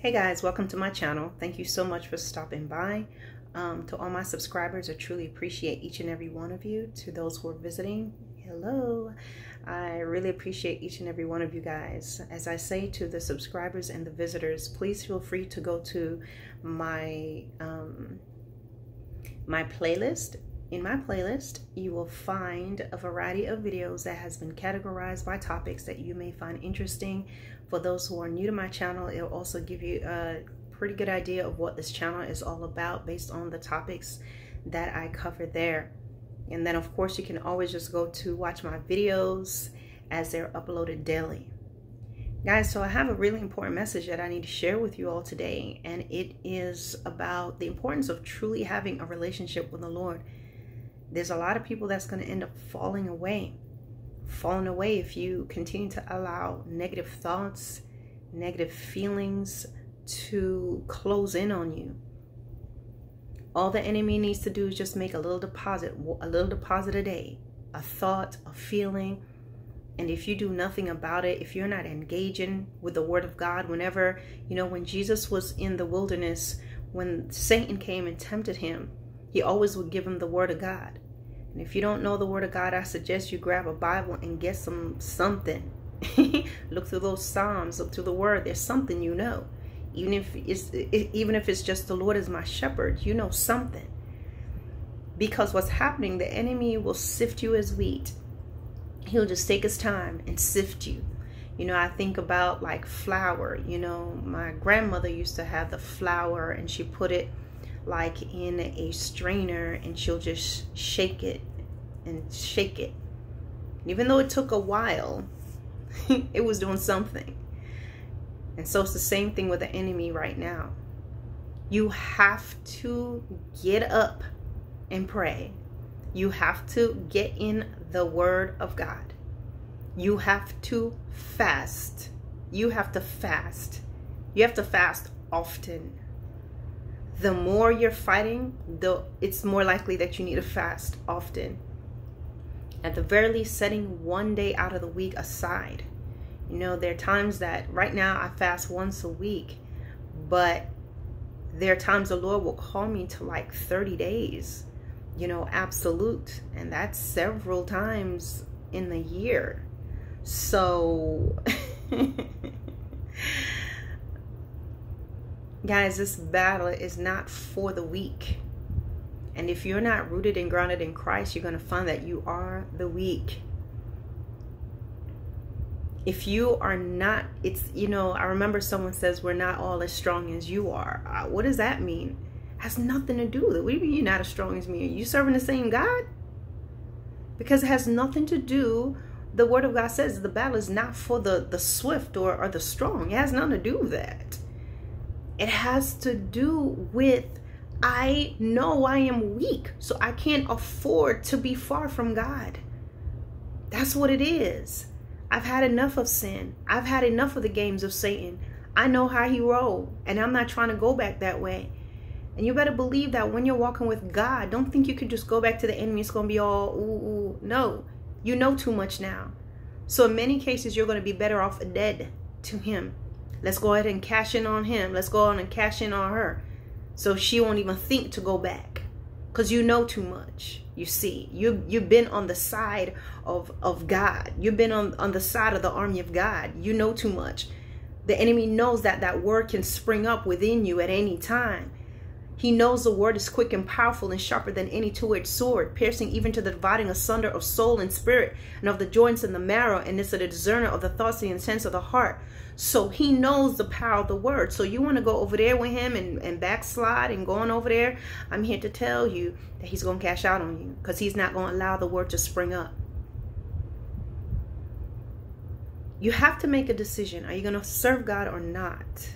Hey guys, welcome to my channel. Thank you so much for stopping by. Um, to all my subscribers, I truly appreciate each and every one of you. To those who are visiting, hello. I really appreciate each and every one of you guys. As I say to the subscribers and the visitors, please feel free to go to my um, my playlist. In my playlist, you will find a variety of videos that has been categorized by topics that you may find interesting for those who are new to my channel, it'll also give you a pretty good idea of what this channel is all about based on the topics that I cover there. And then of course you can always just go to watch my videos as they're uploaded daily. Guys, so I have a really important message that I need to share with you all today, and it is about the importance of truly having a relationship with the Lord. There's a lot of people that's going to end up falling away falling away if you continue to allow negative thoughts, negative feelings to close in on you. All the enemy needs to do is just make a little deposit, a little deposit a day, a thought, a feeling. And if you do nothing about it, if you're not engaging with the word of God, whenever, you know, when Jesus was in the wilderness, when Satan came and tempted him, he always would give him the word of God. And if you don't know the word of God, I suggest you grab a Bible and get some something. look through those Psalms, look through the word. There's something you know. Even if it's even if it's just the Lord is my shepherd, you know something. Because what's happening, the enemy will sift you as wheat. He'll just take his time and sift you. You know, I think about like flour. You know, my grandmother used to have the flour and she put it like in a strainer and she'll just shake it and shake it. Even though it took a while, it was doing something. And so it's the same thing with the enemy right now. You have to get up and pray. You have to get in the word of God. You have to fast. You have to fast. You have to fast often the more you're fighting, the it's more likely that you need to fast often. At the very least, setting one day out of the week aside. You know, there are times that right now I fast once a week, but there are times the Lord will call me to like 30 days, you know, absolute. And that's several times in the year. So Guys, this battle is not for the weak. And if you're not rooted and grounded in Christ, you're going to find that you are the weak. If you are not, it's, you know, I remember someone says, we're not all as strong as you are. Uh, what does that mean? Has nothing to do with it. What do you mean you're not as strong as me? Are you serving the same God? Because it has nothing to do the word of God says the battle is not for the the swift or, or the strong. It has nothing to do with that. It has to do with I know I am weak, so I can't afford to be far from God. That's what it is. I've had enough of sin. I've had enough of the games of Satan. I know how he rolled, and I'm not trying to go back that way. And you better believe that when you're walking with God, don't think you can just go back to the enemy. It's going to be all, ooh, ooh. No, you know too much now. So in many cases, you're going to be better off dead to him Let's go ahead and cash in on him. Let's go on and cash in on her. So she won't even think to go back. Because you know too much. You see. You you've been on the side of, of God. You've been on, on the side of the army of God. You know too much. The enemy knows that that word can spring up within you at any time. He knows the word is quick and powerful and sharper than any two-edged sword, piercing even to the dividing asunder of soul and spirit, and of the joints and the marrow, and is a discerner of the thoughts and intents of the heart. So he knows the power of the word. So you want to go over there with him and, and backslide and going over there. I'm here to tell you that he's going to cash out on you because he's not going to allow the word to spring up. You have to make a decision. Are you going to serve God or not?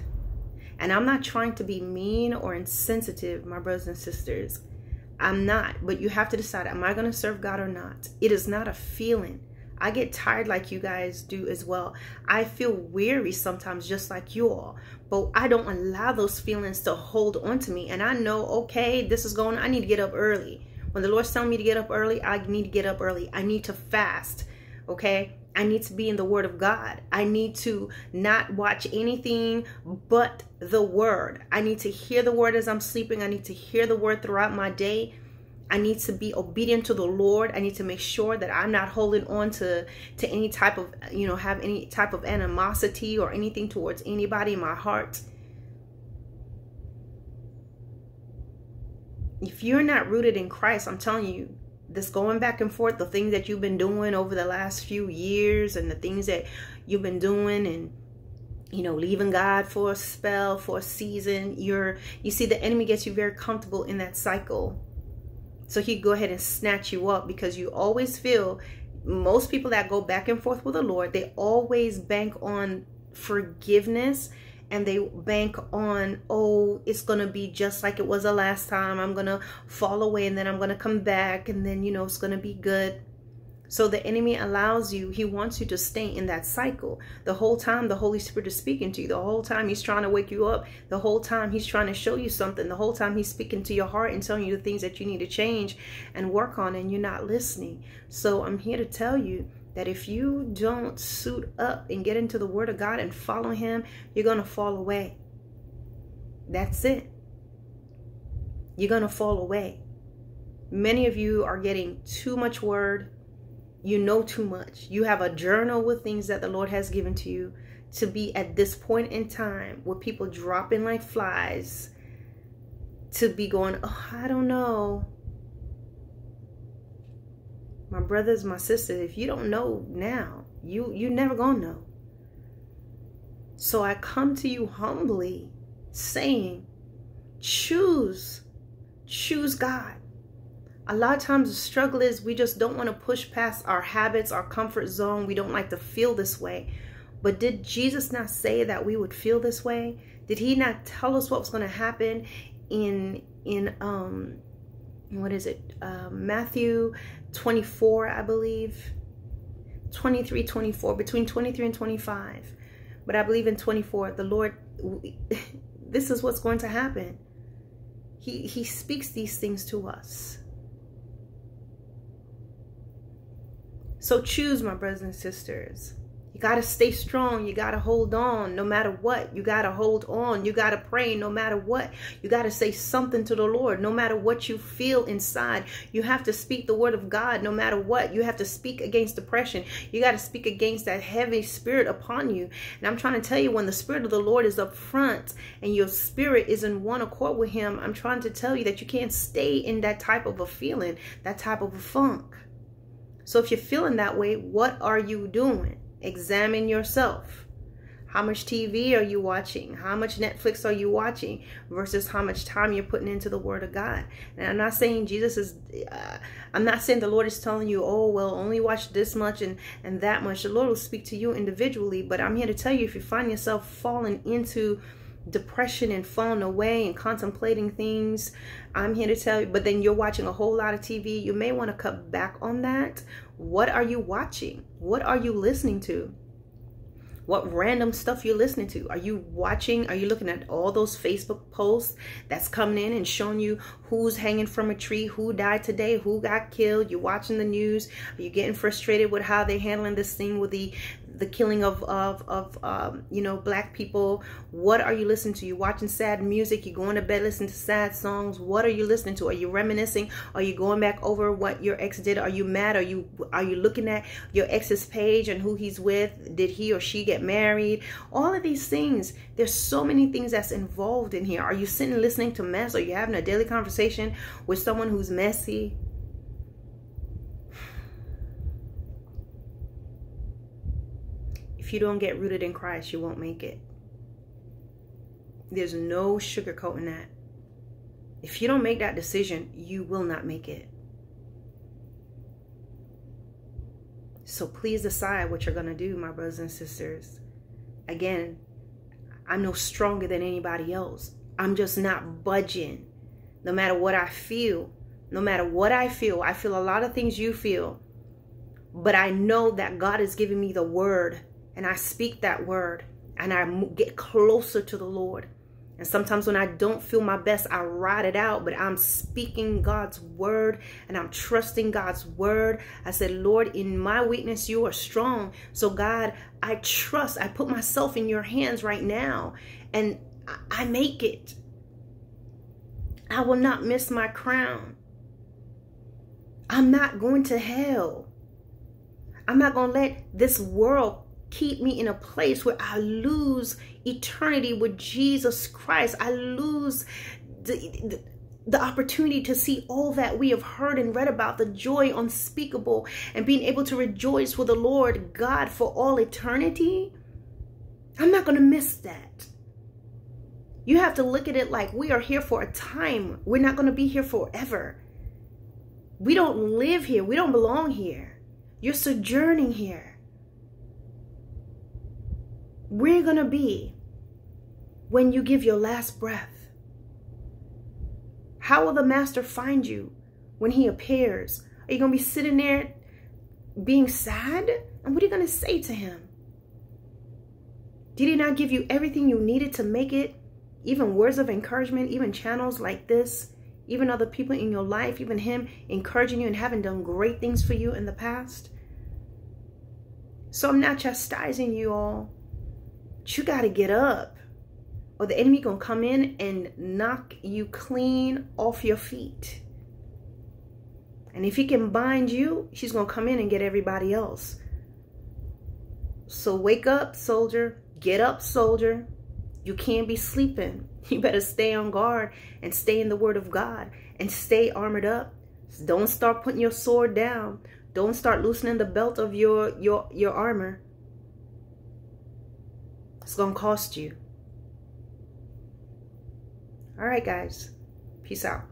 And I'm not trying to be mean or insensitive, my brothers and sisters. I'm not. But you have to decide, am I going to serve God or not? It is not a feeling. I get tired like you guys do as well. I feel weary sometimes just like you all. But I don't allow those feelings to hold on to me. And I know, okay, this is going, I need to get up early. When the Lord's telling me to get up early, I need to get up early. I need to fast. Okay. I need to be in the Word of God. I need to not watch anything but the Word. I need to hear the Word as I'm sleeping. I need to hear the Word throughout my day. I need to be obedient to the Lord. I need to make sure that I'm not holding on to to any type of, you know, have any type of animosity or anything towards anybody in my heart. If you're not rooted in Christ, I'm telling you, this going back and forth, the things that you've been doing over the last few years and the things that you've been doing and you know leaving god for a spell for a season you're you see the enemy gets you very comfortable in that cycle. So he go ahead and snatch you up because you always feel most people that go back and forth with the lord they always bank on forgiveness and they bank on, oh, it's going to be just like it was the last time. I'm going to fall away and then I'm going to come back and then, you know, it's going to be good. So the enemy allows you, he wants you to stay in that cycle. The whole time the Holy Spirit is speaking to you, the whole time he's trying to wake you up, the whole time he's trying to show you something, the whole time he's speaking to your heart and telling you the things that you need to change and work on and you're not listening. So I'm here to tell you that if you don't suit up and get into the Word of God and follow Him, you're going to fall away. That's it. You're going to fall away. Many of you are getting too much Word. You know too much. You have a journal with things that the Lord has given to you to be at this point in time with people dropping like flies to be going, oh, I don't know my brothers, my sisters, if you don't know now, you you never gonna know. So I come to you humbly saying, choose, choose God. A lot of times the struggle is we just don't want to push past our habits, our comfort zone. We don't like to feel this way. But did Jesus not say that we would feel this way? Did he not tell us what was going to happen in in um what is it? Uh, Matthew 24, I believe. 23, 24, between 23 and 25. But I believe in 24, the Lord, this is what's going to happen. He, he speaks these things to us. So choose, my brothers and sisters. You got to stay strong. You got to hold on no matter what. You got to hold on. You got to pray no matter what. You got to say something to the Lord no matter what you feel inside. You have to speak the word of God no matter what. You have to speak against depression. You got to speak against that heavy spirit upon you. And I'm trying to tell you when the spirit of the Lord is up front and your spirit is in one accord with him, I'm trying to tell you that you can't stay in that type of a feeling, that type of a funk. So if you're feeling that way, what are you doing? Examine yourself. How much TV are you watching? How much Netflix are you watching versus how much time you're putting into the Word of God? And I'm not saying Jesus is, uh, I'm not saying the Lord is telling you, oh, well, only watch this much and, and that much. The Lord will speak to you individually. But I'm here to tell you if you find yourself falling into depression and falling away and contemplating things, I'm here to tell you, but then you're watching a whole lot of TV, you may want to cut back on that what are you watching? What are you listening to? What random stuff you're listening to? Are you watching? Are you looking at all those Facebook posts that's coming in and showing you who's hanging from a tree, who died today, who got killed? You're watching the news. Are you getting frustrated with how they're handling this thing with the the killing of of, of um, you know black people. What are you listening to? You watching sad music? You going to bed listening to sad songs? What are you listening to? Are you reminiscing? Are you going back over what your ex did? Are you mad? Are you are you looking at your ex's page and who he's with? Did he or she get married? All of these things. There's so many things that's involved in here. Are you sitting listening to mess? Are you having a daily conversation with someone who's messy if you don't get rooted in Christ, you won't make it. There's no sugarcoating that. If you don't make that decision, you will not make it. So please decide what you're going to do, my brothers and sisters. Again, I'm no stronger than anybody else. I'm just not budging. No matter what I feel, no matter what I feel, I feel a lot of things you feel. But I know that God has given me the word and I speak that word and I get closer to the Lord. And sometimes when I don't feel my best, I ride it out, but I'm speaking God's word and I'm trusting God's word. I said, Lord, in my weakness, you are strong. So, God, I trust, I put myself in your hands right now and I make it. I will not miss my crown. I'm not going to hell. I'm not going to let this world keep me in a place where I lose eternity with Jesus Christ. I lose the, the, the, opportunity to see all that we have heard and read about, the joy unspeakable, and being able to rejoice with the Lord God for all eternity. I'm not going to miss that. You have to look at it like we are here for a time. We're not going to be here forever. We don't live here. We don't belong here. You're sojourning here where you going to be when you give your last breath? How will the master find you when he appears? Are you going to be sitting there being sad? And what are you going to say to him? Did he not give you everything you needed to make it? Even words of encouragement, even channels like this, even other people in your life, even him encouraging you and having done great things for you in the past? So I'm not chastising you all you got to get up or the enemy going to come in and knock you clean off your feet. And if he can bind you, she's going to come in and get everybody else. So wake up, soldier. Get up, soldier. You can't be sleeping. You better stay on guard and stay in the word of God and stay armored up. Don't start putting your sword down. Don't start loosening the belt of your your your armor. It's going to cost you. All right, guys. Peace out.